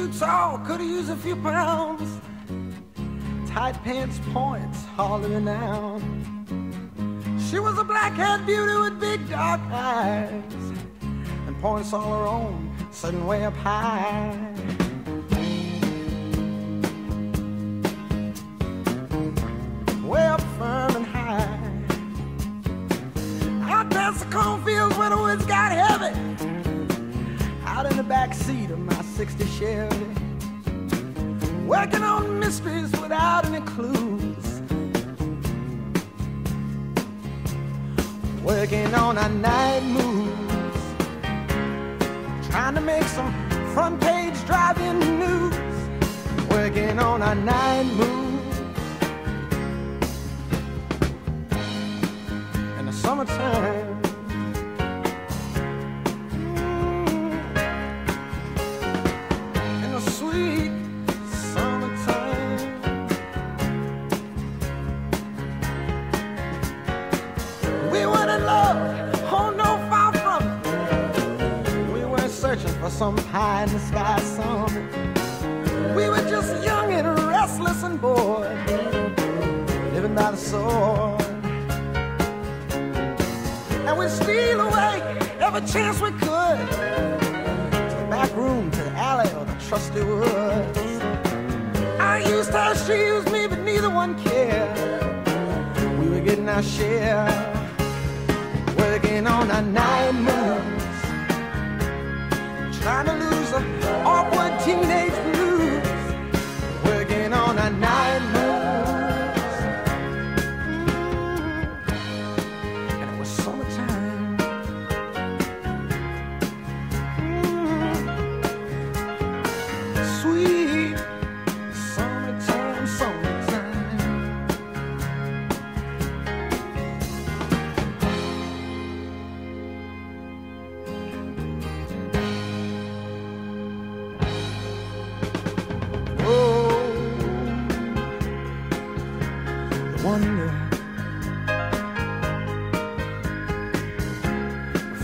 too tall, could have used a few pounds. Tight pants points, hardly renowned. She was a black-haired beauty with big dark eyes and points all her own, sitting way up high. Way up firm and high. Out past the cornfields where the woods got heavy. Out in the back seat of my 60 Chevy. Working on mysteries without any clues. Working on our night moves. Trying to make some front page driving news. Working on our night moves. Some pie in the sky summit. We were just young and restless and bored, living by the sword. And we'd steal away every chance we could to the back room, to the alley, or the trusty woods. I used her, she used me, but neither one cared. We were getting our share, working on our night moves, trying to lose the awkward teenage blues, working on our night wonder.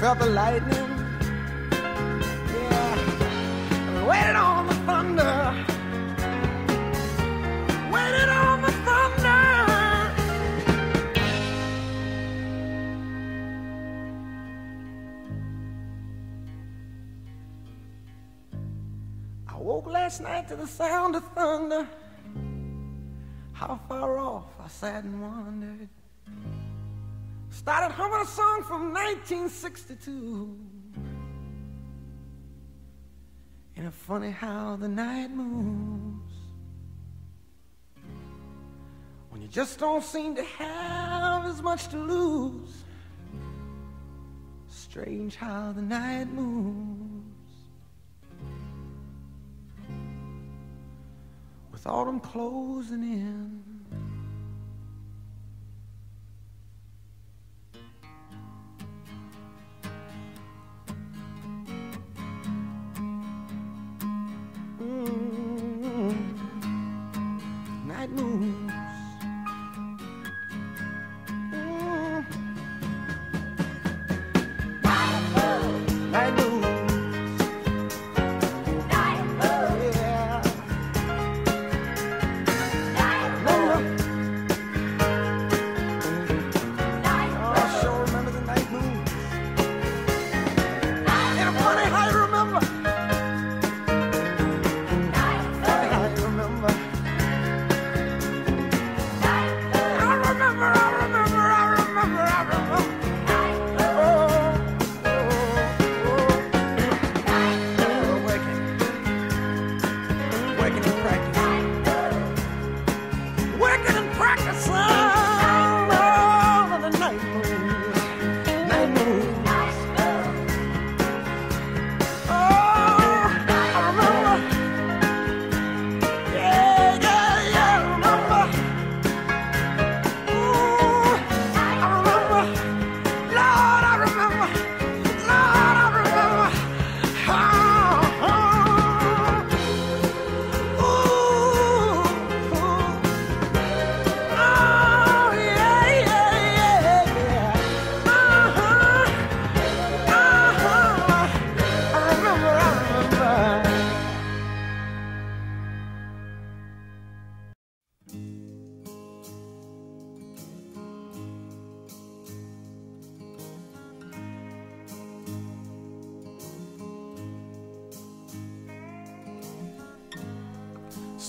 Felt the lightning. Yeah, waited on the thunder. Waited on the thunder. I woke last night to the sound of thunder. How far off I sat and wondered. Started humming a song from 1962. And it's funny how the night moves. When you just don't seem to have as much to lose. Strange how the night moves. With autumn closing in.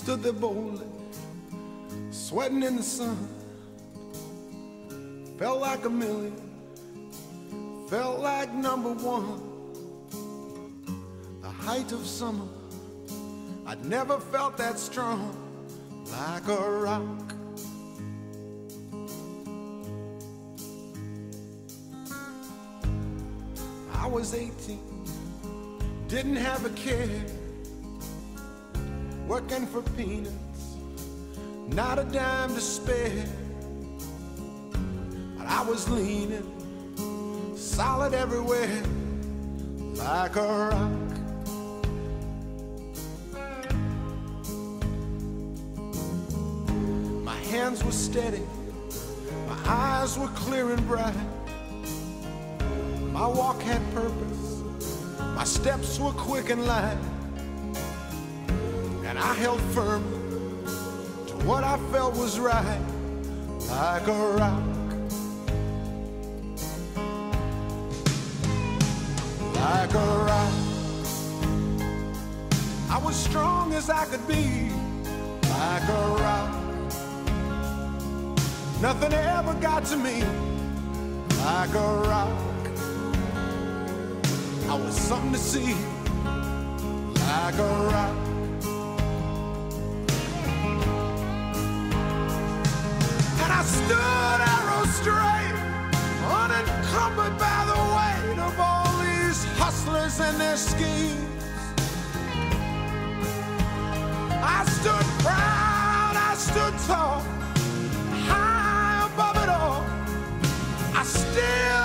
Stood there boldly, sweating in the sun. Felt like a million, felt like number one. The height of summer, I'd never felt that strong, like a rock. I was 18, didn't have a care, working for peanuts, not a dime to spare. But I was leaning, solid everywhere, like a rock. My hands were steady, my eyes were clear and bright. My walk had purpose, my steps were quick and light, and I held firm to what I felt was right, like a rock. Like a rock. I was strong as I could be, like a rock. Nothing ever got to me, like a rock. I was something to see, like a rock. Stood arrow straight, unencumbered by the weight of all these hustlers and their schemes. I stood proud, I stood tall, high above it all. I still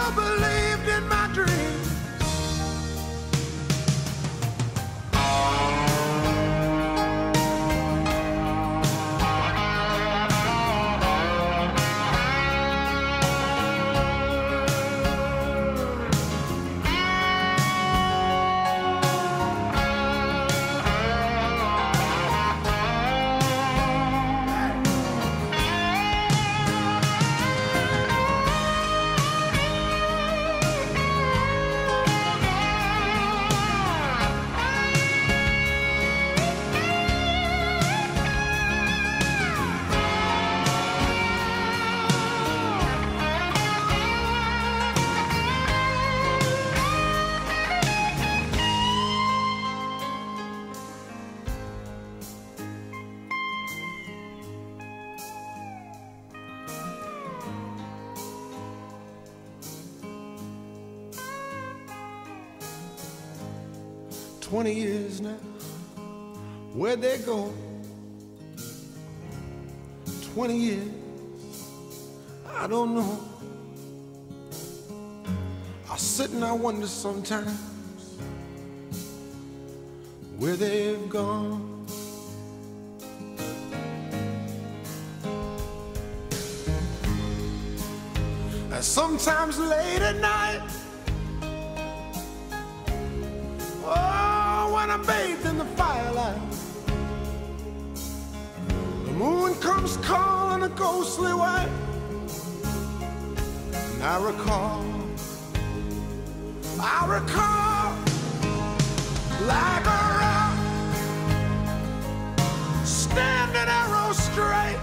20 years now. Where'd they go? 20 years, I don't know. I sit and I wonder sometimes where they've gone. And sometimes late at night, I'm bathed in the firelight. The moon comes calling a ghostly way, and I recall, I recall, like a rock, standing arrow straight.